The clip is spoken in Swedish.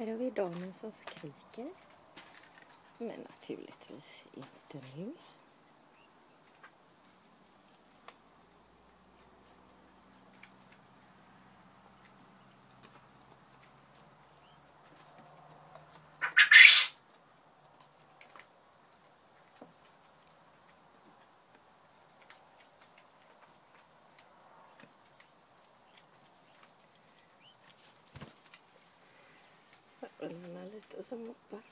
Här har vi damen som skriker. Men naturligtvis inte nu. الملت إذا مقدر